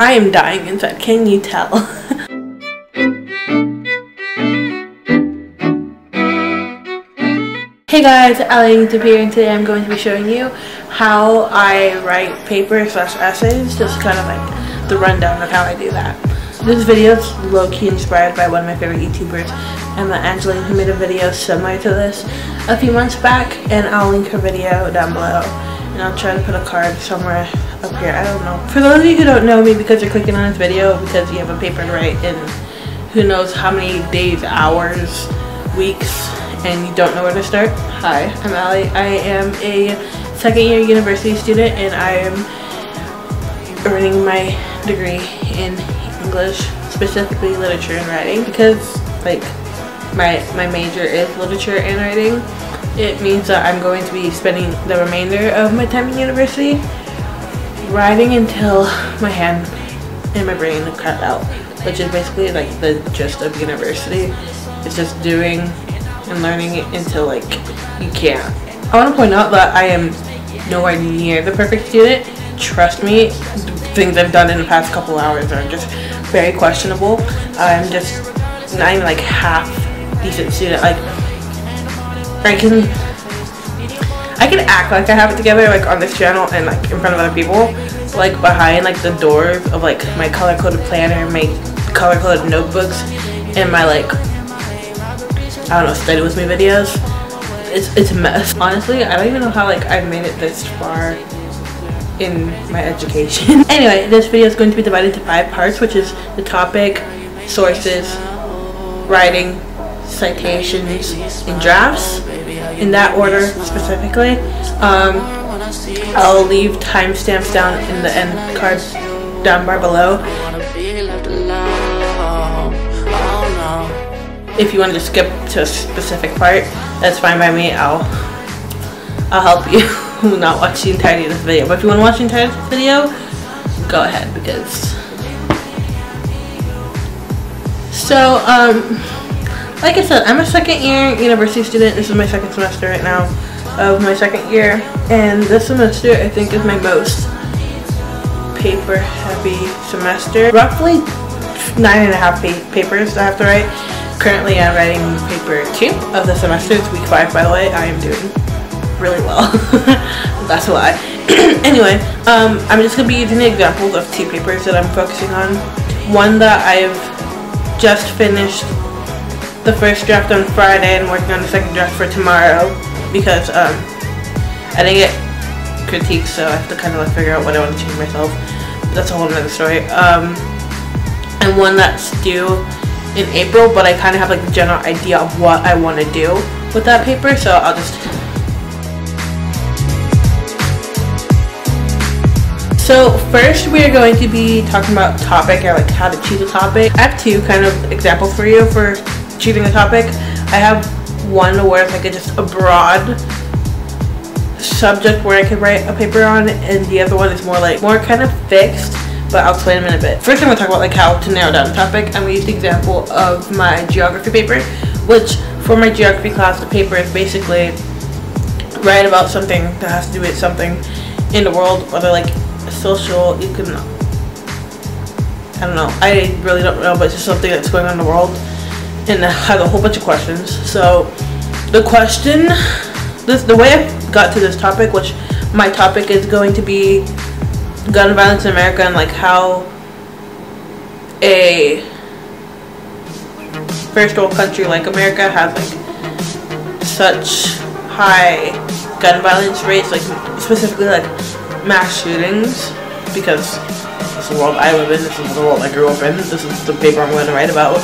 I am dying inside. Can you tell? hey guys, Allie here and today I'm going to be showing you how I write paper slash essays. Just kind of like the rundown of how I do that. This video is low-key inspired by one of my favorite YouTubers, Emma Angeline, who made a video similar to this a few months back, and I'll link her video down below. And I'll try to put a card somewhere up here. I don't know. For those of you who don't know me because you're clicking on this video because you have a paper to write and who knows how many days, hours, weeks, and you don't know where to start. Hi, I'm Allie. I am a second year university student and I am earning my degree in English, specifically literature and writing because like my, my major is literature and writing. It means that I'm going to be spending the remainder of my time in university riding until my hand and my brain cut out, which is basically like the gist of university. It's just doing and learning until like you can't. I want to point out that I am nowhere near the perfect student. Trust me, things I've done in the past couple hours are just very questionable. I'm just not even like half decent student. Like I can I can act like I have it together like on this channel and like in front of other people. Like behind like the doors of like my color coded planner my color coded notebooks and my like I don't know study with me videos. It's, it's a mess. Honestly I don't even know how like I've made it this far in my education. Anyway this video is going to be divided into five parts which is the topic sources writing citations and drafts in that order specifically. Um, I'll leave timestamps down in the end card down bar below. If you want to skip to a specific part, that's fine by me. I'll I'll help you not watch the entirety of this video. But if you want to watch the entire video, go ahead because so um like I said, I'm a second year university student. This is my second semester right now of my second year. And this semester I think is my most paper heavy semester. Roughly nine and a half papers I have to write. Currently I'm writing paper two of the semester. It's week five by the way. I am doing really well. That's why. anyway, um, I'm just going to be using examples of two papers that I'm focusing on. One that I've just finished the first draft on Friday and working on the second draft for tomorrow because um, I didn't get critiques, so I have to kind of like figure out what I want to change myself. But that's a whole other story. Um, and one that's due in April, but I kind of have like a general idea of what I want to do with that paper, so I'll just So first we are going to be talking about topic or like how to choose a topic. I have two kind of examples for you for choosing a topic. I have one where it's like a, just a broad subject where I could write a paper on and the other one is more like more kind of fixed but I'll explain them in a bit. First I'm to talk about like how to narrow down a topic. I'm to use the example of my geography paper which for my geography class the paper is basically write about something that has to do with something in the world whether like social, you can I don't know, I really don't know but it's just something that's going on in the world and I have a whole bunch of questions. So the question, this the way I got to this topic, which my topic is going to be gun violence in America and like how a first world country like America has like such high gun violence rates, like specifically like mass shootings, because this is the world I live in, this is the world I grew up in, this is the paper I'm going to write about.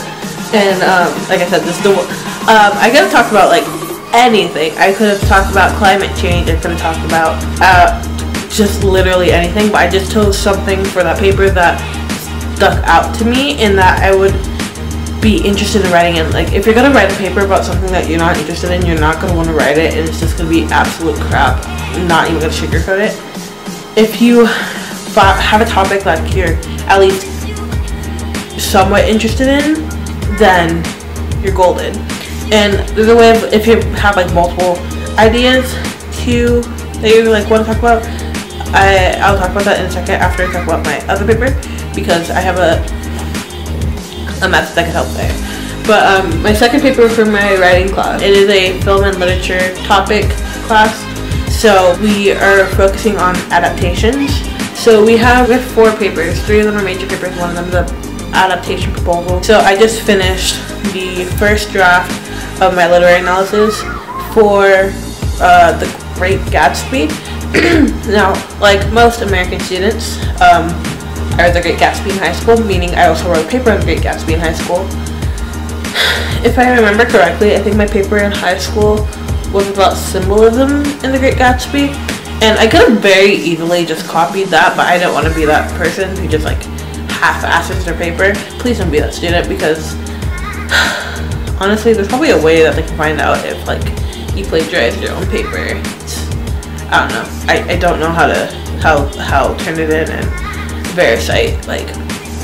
And um, like I said, this the um, I could have talked about like anything. I could have talked about climate change. I could have talked about uh, just literally anything. But I just chose something for that paper that stuck out to me, and that I would be interested in writing in. Like if you're gonna write a paper about something that you're not interested in, you're not gonna want to write it, and it's just gonna be absolute crap. Not even gonna sugarcoat it. If you have a topic that you're at least somewhat interested in, then you're golden. And there's a way of, if you have like multiple ideas to, that you like want to talk about, I, I'll talk about that in a second after I talk about my other paper because I have a, a method that could help there. But um, my second paper for my writing class, it is a film and literature topic class. So we are focusing on adaptations. So we have, four papers. Three of them are major papers, one of them is a adaptation proposal. So I just finished the first draft of my literary analysis for uh, The Great Gatsby. now, like most American students, um, I read The Great Gatsby in high school, meaning I also wrote a paper on The Great Gatsby in high school. If I remember correctly, I think my paper in high school was about symbolism in The Great Gatsby. And I could have very easily just copied that, but I didn't want to be that person who just like half-asses their paper. Please don't be that student because honestly, there's probably a way that they can find out if like you plagiarized your own paper. It's, I don't know. I, I don't know how to how how Turnitin and VeriCite like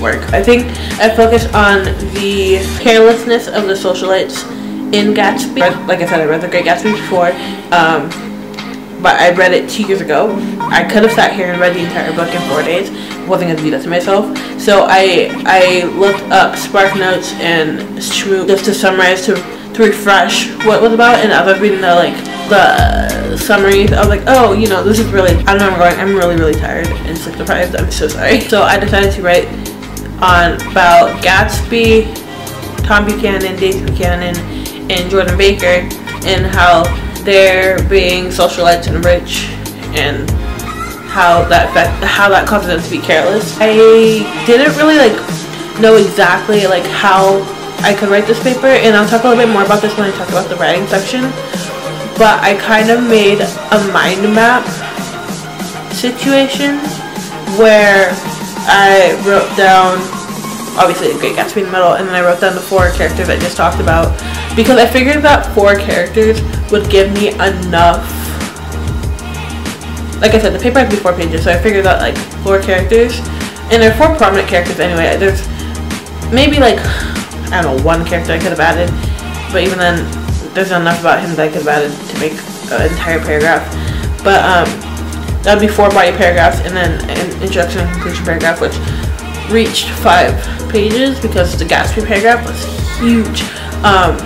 work. I think I focus on the carelessness of the socialites in Gatsby. Like I said, I read The Great Gatsby before, um, but I read it two years ago. I could have sat here and read the entire book in four days. Wasn't going to do that to myself. So I I looked up Spark Notes and Shmoop just to summarize to to refresh what was about. And was reading the like the summaries. I was like, oh, you know, this is really. I don't know. I'm going. I'm really really tired and sleep deprived. I'm so sorry. So I decided to write on about Gatsby, Tom Buchanan, Daisy Buchanan, and Jordan Baker, and how they're being socialites and rich, and how that how that causes them to be careless. I didn't really like know exactly like how I could write this paper, and I'll talk a little bit more about this when I talk about the writing section. But I kind of made a mind map situation where I wrote down obviously a Great Gatsby in the middle, and then I wrote down the four characters I just talked about because I figured that four characters would give me enough. Like I said, the paper has to be four pages, so I figured out like four characters, and there are four prominent characters anyway. There's maybe like I don't know one character I could have added, but even then, there's not enough about him that I could have added to make an entire paragraph. But um, that would be four body paragraphs, and then an introduction and conclusion paragraph, which reached five pages because the Gatsby paragraph was huge. Um,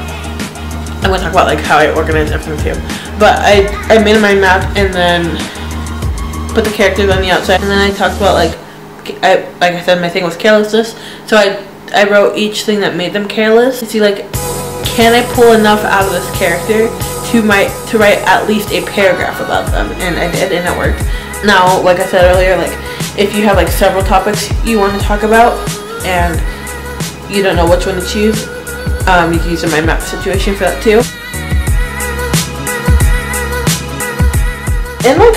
I'm gonna talk about like how I organize everything too. But I I made my map and then put the characters on the outside, and then I talked about like I like I said my thing was carelessness. So I I wrote each thing that made them careless see like can I pull enough out of this character to my to write at least a paragraph about them, and I did, and it worked. Now, like I said earlier, like if you have like several topics you want to talk about and you don't know which one to choose, um, you can use a mind map situation for that too. In like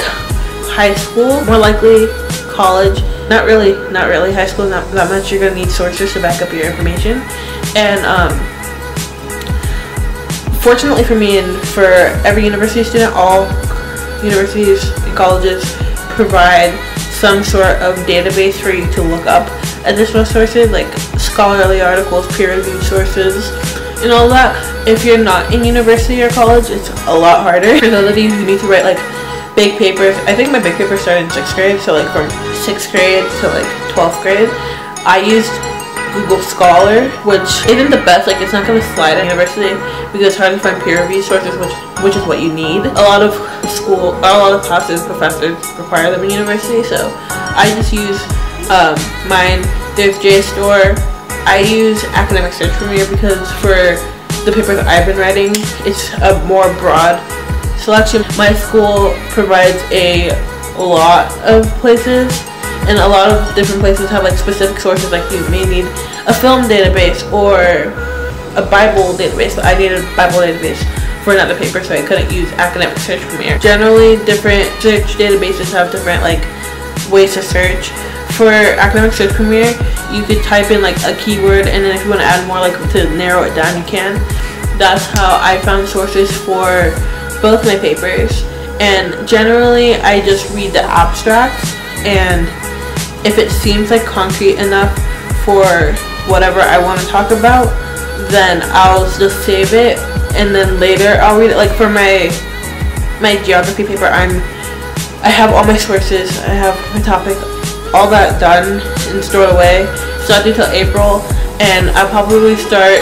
high school, more likely college, not really, not really high school, not that much, you're gonna need sources to back up your information. And um, fortunately for me and for every university student, all universities and colleges provide some sort of database for you to look up additional sources like scholarly articles, peer-reviewed sources, and all that. If you're not in university or college, it's a lot harder. For those of you who need to write like big papers, I think my big paper started in 6th grade, so like from 6th grade to like 12th grade, I used Google Scholar, which isn't the best, like it's not going to slide at university because it's hard to find peer review sources, which which is what you need. A lot of school, a lot of classes, professors require them in university, so I just use um, mine. There's JSTOR. I use Academic Search Premier because for the papers I've been writing, it's a more broad selection. My school provides a lot of places and a lot of different places have like specific sources like you may need a film database or a Bible database. So I needed a Bible database for another paper so I couldn't use Academic Search Premier. Generally different search databases have different like ways to search. For Academic Search Premier you could type in like a keyword and then if you want to add more like to narrow it down you can. That's how I found sources for both my papers and generally I just read the abstracts and if it seems like concrete enough for whatever I want to talk about, then I'll just save it and then later I'll read it. Like for my my geography paper, I'm I have all my sources, I have my topic, all that done and stored away. So I do till April, and I'll probably start.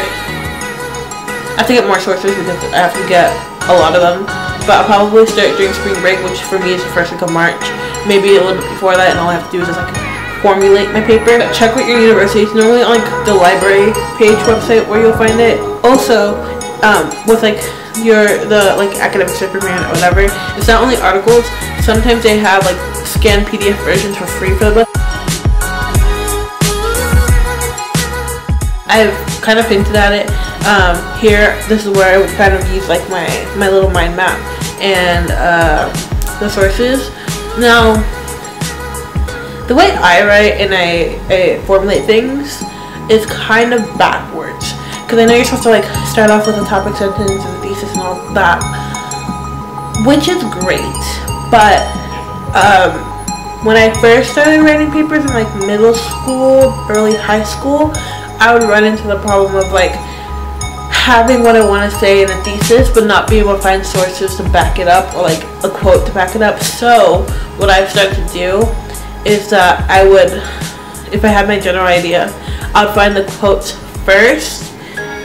I have to get more sources because I have to get a lot of them. But I'll probably start during spring break, which for me is the first week of March. Maybe a little bit before that, and all I have to do is just like formulate my paper. Check with your university. It's normally on like the library page website where you'll find it. Also, um, with like your the like academic superman or whatever, it's not only articles. Sometimes they have like scanned PDF versions for free for the book. I've kind of hinted at it. Um, here, this is where I would kind of use like my my little mind map and uh, the sources. Now, the way I write and I, I formulate things is kind of backwards. Because I know you're supposed to like start off with a topic sentence and a thesis and all that. Which is great. But um, when I first started writing papers in like middle school, early high school, I would run into the problem of like having what I want to say in a thesis but not being able to find sources to back it up or like a quote to back it up. So what I've started to do is that I would, if I had my general idea, I'll find the quotes first,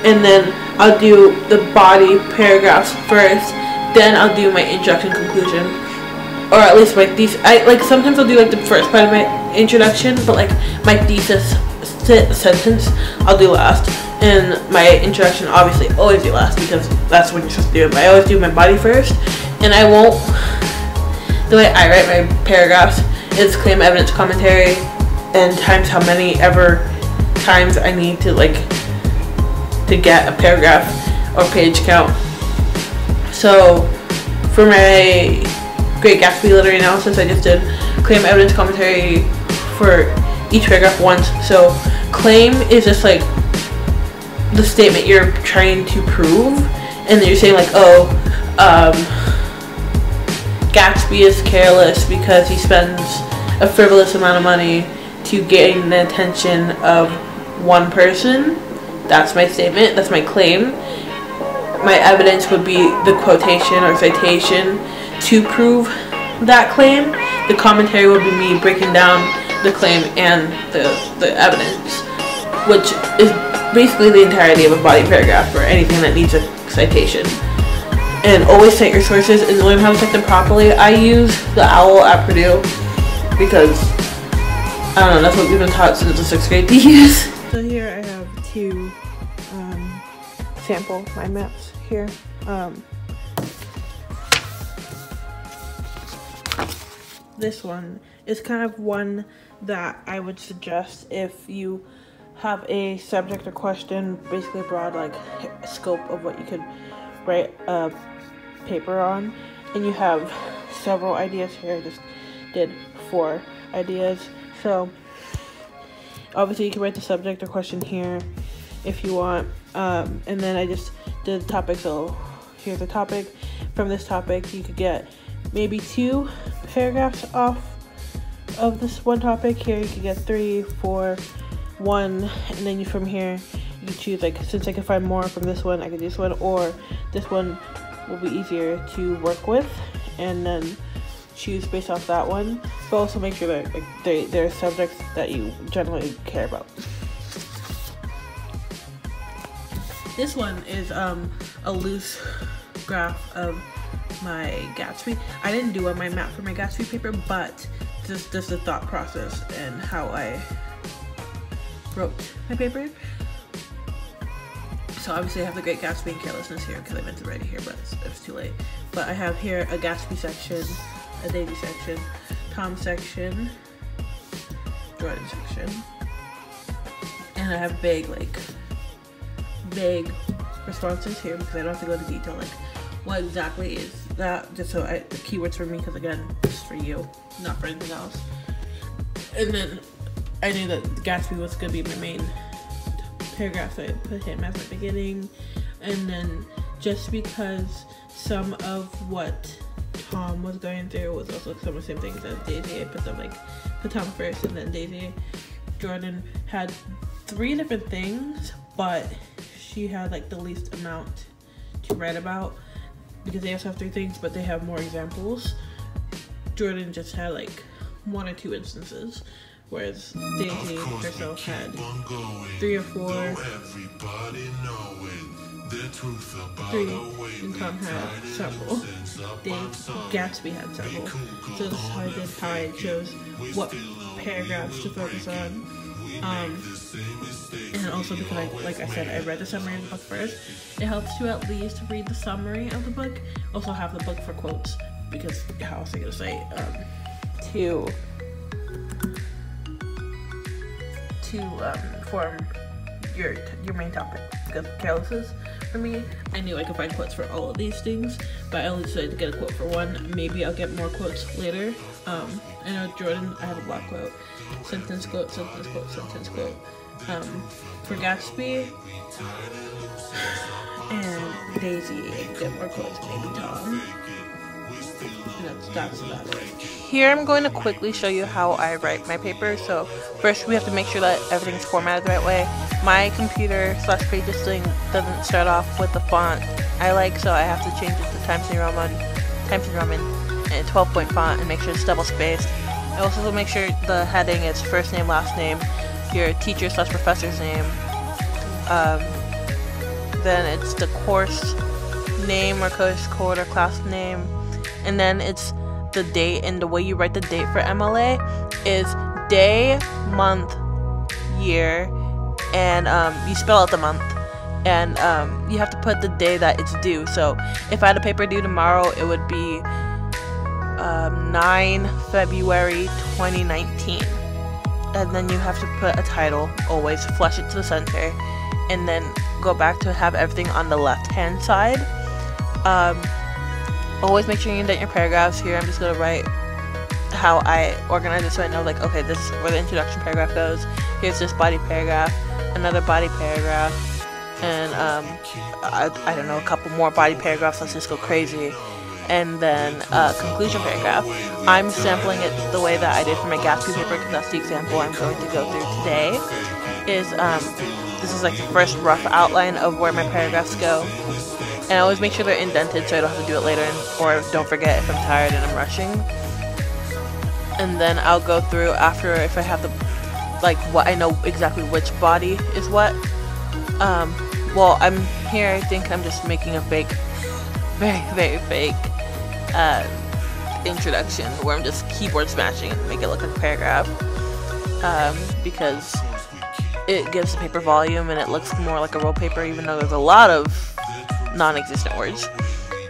and then I'll do the body paragraphs first, then I'll do my introduction conclusion, or at least my thesis. I like sometimes I'll do like the first part of my introduction, but like my thesis sentence I'll do last, and my introduction obviously always do last because that's when you're supposed to do it. But I always do my body first, and I won't. The way I write my paragraphs is claim evidence commentary and times how many ever times I need to like to get a paragraph or page count. So for my Great Gatsby literary analysis, I just did claim evidence commentary for each paragraph once. So claim is just like the statement you're trying to prove, and then you're saying like, oh, um, Gatsby is careless because he spends a frivolous amount of money to gain the attention of one person. That's my statement. That's my claim. My evidence would be the quotation or citation to prove that claim. The commentary would be me breaking down the claim and the, the evidence, which is basically the entirety of a body paragraph or anything that needs a citation. And always cite your sources and learn how to cite them properly. I use the OWL at Purdue because I don't know, that's what we've been taught since the sixth grade to use. So here I have two um, sample mind maps here. Um, this one is kind of one that I would suggest if you have a subject or question, basically a broad like scope of what you could write a paper on, and you have several ideas here. I just did four ideas. So obviously you can write the subject or question here if you want. Um, and then I just did the topic. So here's the topic. From this topic, you could get maybe two paragraphs off of this one topic. Here you could get three, four, one, and then you from here you choose like since I can find more from this one, I could do this one, or this one will be easier to work with, and then choose based off that one, but also make sure that like, they, they're subjects that you generally care about. This one is um, a loose graph of my Gatsby. I didn't do a mind map for my Gatsby paper, but just, just the thought process and how I wrote my paper. So obviously I have the Great Gatsby and Carelessness here because I meant to write it here, but it's, it's too late. But I have here a Gatsby section, a Daisy section, Tom section, Jordan section, and I have vague like vague responses here because I don't have to go into detail like what exactly is that just so I, the keywords for me because again is for you not for anything else and then I knew that Gatsby was gonna be my main paragraph I put him as the beginning and then just because some of what Tom was going through was also some of the same things as Daisy. I put them like put Tom first and then Daisy. Jordan had three different things, but she had like the least amount to write about because they also have three things, but they have more examples. Jordan just had like one or two instances, whereas Daisy herself had three or four. Three, and Tom had several. Dave Gatsby had several. So this is how I did how I chose what paragraphs to focus on. Um, and also because, I, like I said, I read the summary of the book first. It helps to at least read the summary of the book. Also have the book for quotes because how else am I gonna say um, to to um, form your your main topic. Because carelessness for me I knew I could find quotes for all of these things but I only decided to get a quote for one. Maybe I'll get more quotes later. Um, I know Jordan I have a block quote. Sentence quote sentence quote sentence quote. Um, for Gatsby and Daisy get more quotes maybe Tom. That's, that's about it. Here I'm going to quickly show you how I write my paper. So first we have to make sure that everything's formatted the right way. My computer slash pages thing doesn't start off with the font I like, so I have to change it to Times New Roman, Times New Roman, and 12 point font and make sure it's double spaced. I also make sure the heading is first name, last name, your teacher slash professor's name. Um, then it's the course name or course code or class name and then it's the date and the way you write the date for MLA is day, month, year, and um, you spell out the month. And um, you have to put the day that it's due. So if I had a paper due tomorrow, it would be um, 9 February 2019. And then you have to put a title, always flush it to the center, and then go back to have everything on the left hand side. Um, always make sure you indent your paragraphs here. I'm just gonna write how I organize it so I know like okay this is where the introduction paragraph goes. Here's this body paragraph another body paragraph and um, I, I don't know a couple more body paragraphs. Let's just go crazy. And then a conclusion paragraph. I'm sampling it the way that I did for my Gatsby paper because that's the example I'm going to go through today is um, this is like the first rough outline of where my paragraphs go and I always make sure they're indented so I don't have to do it later or don't forget if I'm tired and I'm rushing. And then I'll go through after if I have the, like what I know exactly which body is what. Um, well, I'm here, I think I'm just making a fake, very, very fake uh, introduction where I'm just keyboard smashing and make it look like a paragraph. Um, because it gives the paper volume and it looks more like a roll paper even though there's a lot of non-existent words.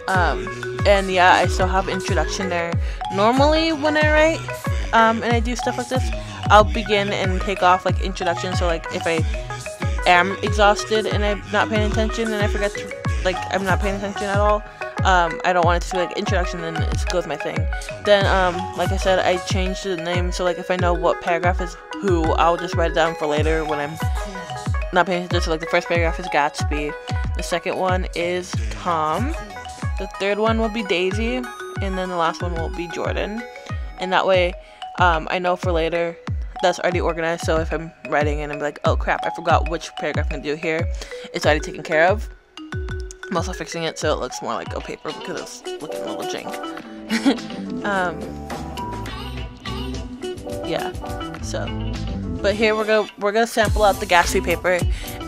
Um, and yeah, I still have introduction there. Normally, when I write um, and I do stuff like this, I'll begin and take off like introduction. So like if I am exhausted and I'm not paying attention and I forget to like I'm not paying attention at all. Um, I don't want it to be like introduction and it goes my thing. Then, um, like I said, I changed the name so like if I know what paragraph is who, I'll just write it down for later when I'm not paying attention. So like the first paragraph is Gatsby, the second one is Tom. The third one will be Daisy. And then the last one will be Jordan. And that way, um, I know for later that's already organized. So if I'm writing and I'm like, oh crap, I forgot which paragraph I'm gonna do here, it's already taken care of. I'm also fixing it so it looks more like a paper because it's looking a little jank. um, yeah, so but here we're gonna we're gonna sample out the Gatsby paper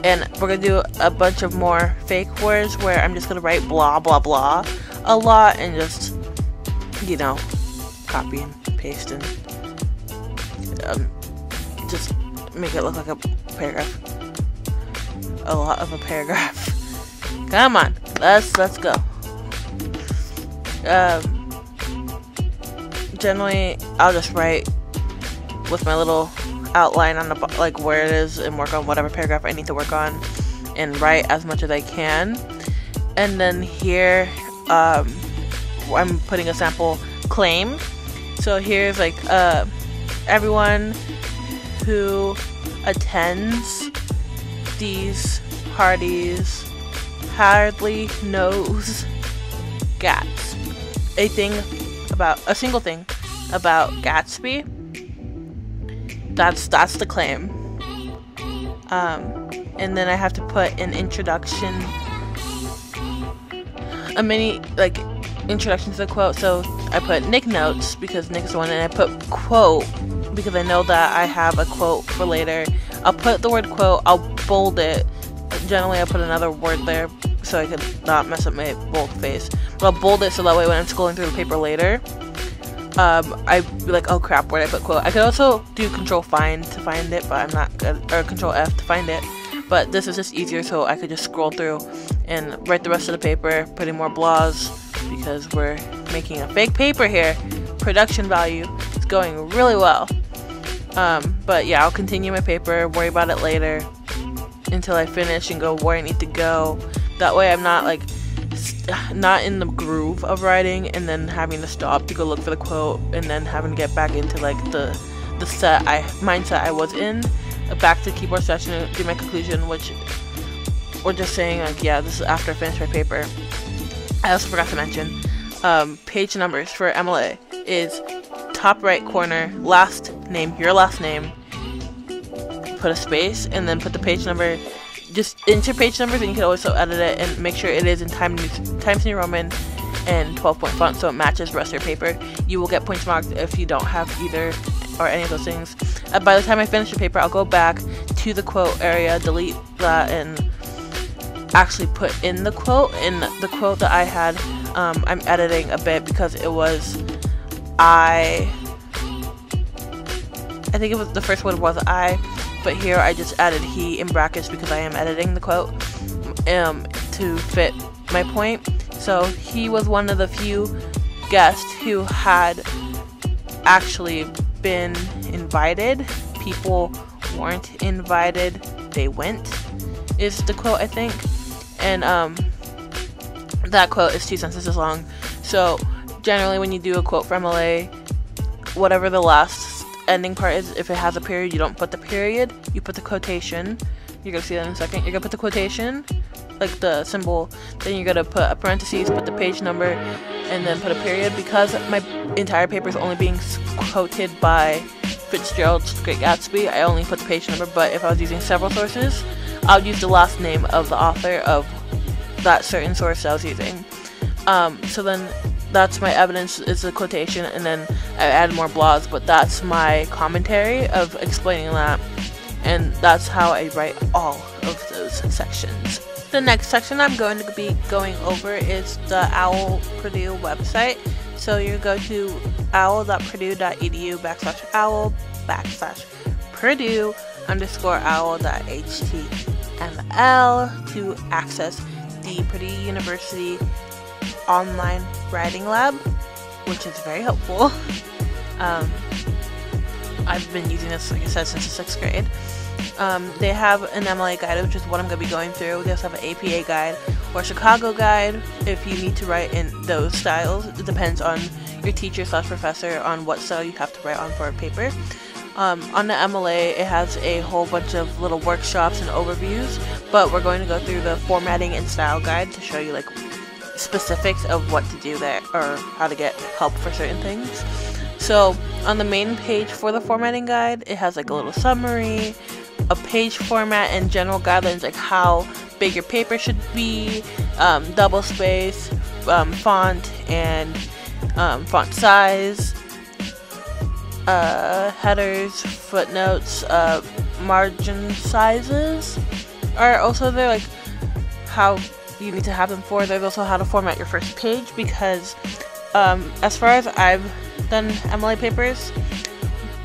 and we're gonna do a bunch of more fake words where I'm just gonna write blah blah blah a lot and just you know copy and paste and um, just make it look like a paragraph a lot of a paragraph. Come on let's let's go. Um, generally I'll just write with my little outline on the like where it is and work on whatever paragraph I need to work on and write as much as I can. And then here um, I'm putting a sample claim. So here's like uh, everyone who attends these parties hardly knows Gatsby. A thing about a single thing about Gatsby that's that's the claim. Um, and then I have to put an introduction, a mini like introduction to the quote. So I put Nick notes because Nick's the one, and I put quote because I know that I have a quote for later. I'll put the word quote, I'll bold it. Generally, I put another word there so I could not mess up my bold face. But I'll bold it so that way when I'm scrolling through the paper later, um, I'd be like, oh crap, where did I put quote? I could also do control find to find it, but I'm not good, or control F to find it. But this is just easier so I could just scroll through and write the rest of the paper, putting more blahs because we're making a fake paper here. Production value is going really well. Um, but yeah, I'll continue my paper, worry about it later until I finish and go where I need to go. That way I'm not like not in the groove of writing and then having to stop to go look for the quote and then having to get back into like the the set I mindset I was in back to keyboard session and do my conclusion which we're just saying like yeah this is after I finish my paper. I also forgot to mention um, page numbers for MLA is top right corner last name your last name put a space and then put the page number just enter page numbers and you can also edit it and make sure it is in time Times New Roman and 12 point font so it matches rest of your paper. You will get points marked if you don't have either or any of those things. By the time I finish the paper, I'll go back to the quote area, delete that, and actually put in the quote. In the quote that I had, um, I'm editing a bit because it was I. I think it was the first one was I but here I just added he in brackets because I am editing the quote um, to fit my point. So he was one of the few guests who had actually been invited. People weren't invited, they went, is the quote, I think. And um, that quote is two sentences long. So generally, when you do a quote from LA, whatever the last ending part is if it has a period, you don't put the period, you put the quotation. You're gonna see that in a second. You're gonna put the quotation, like the symbol, then you're gonna put a parentheses, put the page number, and then put a period. Because my entire paper is only being quoted by Fitzgerald's Great Gatsby, I only put the page number, but if I was using several sources, I would use the last name of the author of that certain source I was using. Um, so then that's my evidence is a quotation and then I add more blahs but that's my commentary of explaining that and that's how I write all of those sections. The next section I'm going to be going over is the OWL Purdue website. So you go to owl.purdue.edu backslash owl backslash Purdue underscore owl.html to access the Purdue University online writing lab, which is very helpful. Um, I've been using this, like I said, since the sixth grade. Um, they have an MLA guide, which is what I'm going to be going through. They also have an APA guide or Chicago guide if you need to write in those styles. It depends on your teacher slash professor on what style you have to write on for a paper. Um, on the MLA, it has a whole bunch of little workshops and overviews, but we're going to go through the formatting and style guide to show you like specifics of what to do there or how to get help for certain things. So on the main page for the formatting guide, it has like a little summary, a page format, and general guidelines like how big your paper should be, um, double space, um, font, and um, font size, uh, headers, footnotes, uh, margin sizes are also there, like how you need to have them for. There's also how to format your first page because um, as far as I've done MLA papers,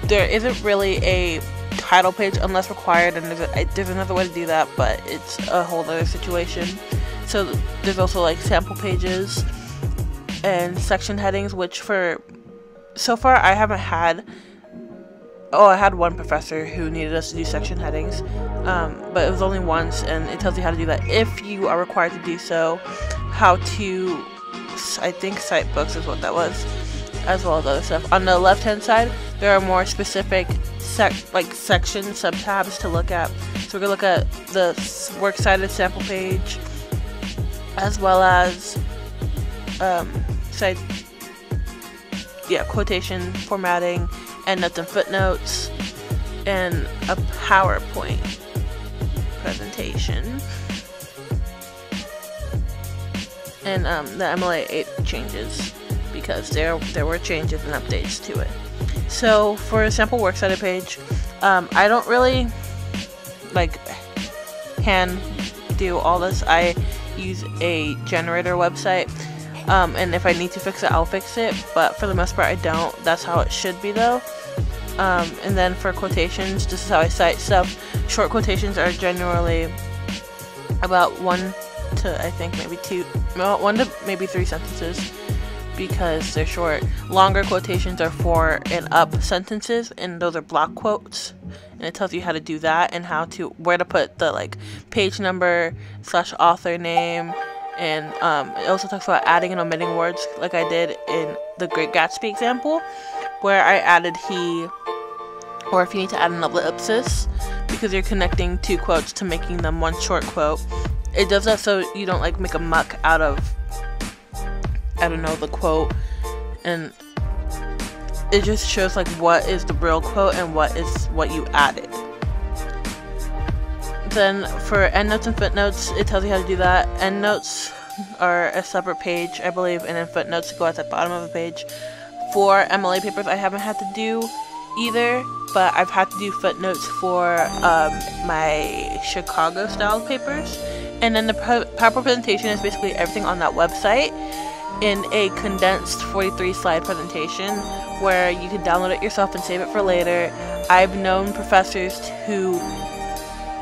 there isn't really a title page unless required and there's, a, there's another way to do that but it's a whole other situation so there's also like sample pages and section headings which for so far I haven't had oh, I had one professor who needed us to do section headings, um, but it was only once, and it tells you how to do that if you are required to do so. How to, I think, cite books is what that was, as well as other stuff. On the left-hand side, there are more specific sec like section subtabs to look at. So we're gonna look at the works cited sample page, as well as um, cite, yeah, quotation formatting endnotes and footnotes, and a PowerPoint presentation. And um, the MLA 8 changes because there there were changes and updates to it. So for a sample works cited page, um, I don't really like hand do all this. I use a generator website. Um, and if I need to fix it, I'll fix it. But for the most part, I don't. That's how it should be, though. Um, and then for quotations, this is how I cite stuff. Short quotations are generally about one to, I think, maybe two, well, one to maybe three sentences because they're short. Longer quotations are four and up sentences, and those are block quotes. And it tells you how to do that and how to where to put the like page number slash author name. And um, it also talks about adding and omitting words, like I did in the Great Gatsby example, where I added he, or if you need to add an ellipsis, because you're connecting two quotes to making them one short quote. It does that so you don't like make a muck out of I don't know the quote and it just shows like what is the real quote and what is what you added. Then for endnotes and footnotes, it tells you how to do that. Endnotes are a separate page, I believe, and then footnotes go at the bottom of the page. For MLA papers, I haven't had to do either, but I've had to do footnotes for um, my Chicago style papers. And then the PowerPoint presentation is basically everything on that website in a condensed 43 slide presentation where you can download it yourself and save it for later. I've known professors who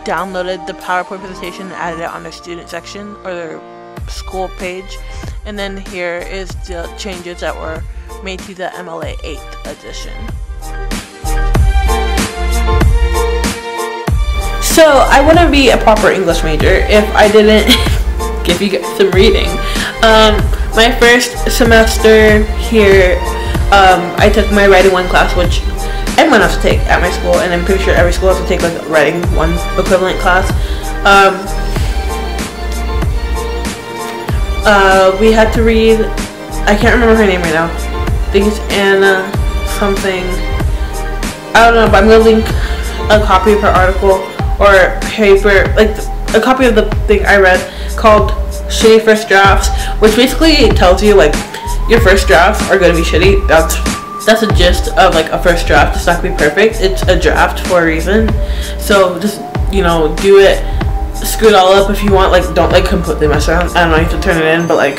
downloaded the PowerPoint presentation and added it on their student section or their school page. And then here is the changes that were made to the MLA 8th edition. So I wouldn't be a proper English major if I didn't give you some reading. Um, my first semester here, um, I took my writing one class, which everyone has to take at my school, and I'm pretty sure every school has to take like writing one equivalent class. Um, uh, we had to read. I can't remember her name right now. I think it's Anna something. I don't know, but I'm gonna link a copy of her article or paper, like a copy of the thing I read called shitty first drafts, which basically tells you like your first drafts are gonna be shitty. That's that's a gist of like a first draft. It's not gonna be perfect. It's a draft for a reason. So just you know do it, screw it all up if you want. Like don't like completely mess around. I don't know. You have to turn it in, but like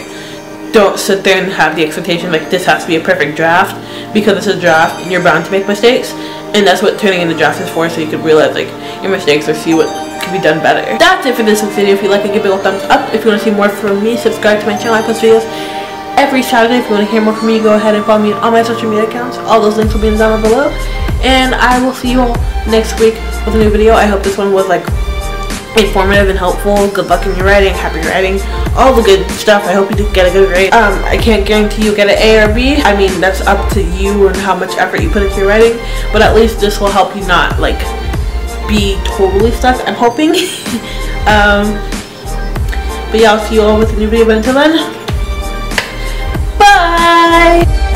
don't sit there and have the expectation like this has to be a perfect draft because it's a draft and you're bound to make mistakes and that's what turning in the draft is for so you can realize like your mistakes or see what can be done better. That's it for this video. If you like it, give it a thumbs up. If you want to see more from me, subscribe to my channel. I post videos every Saturday. If you want to hear more from me, go ahead and follow me on my social media accounts. All those links will be in down below. And I will see you all next week with a new video. I hope this one was like informative and helpful. Good luck in your writing, happy writing, all the good stuff. I hope you do get a good grade. Um, I can't guarantee you get an A or B. I mean, that's up to you and how much effort you put into your writing. But at least this will help you not like be totally stuck, I'm hoping. um, but yeah, I'll see you all with a new video, but until then, bye!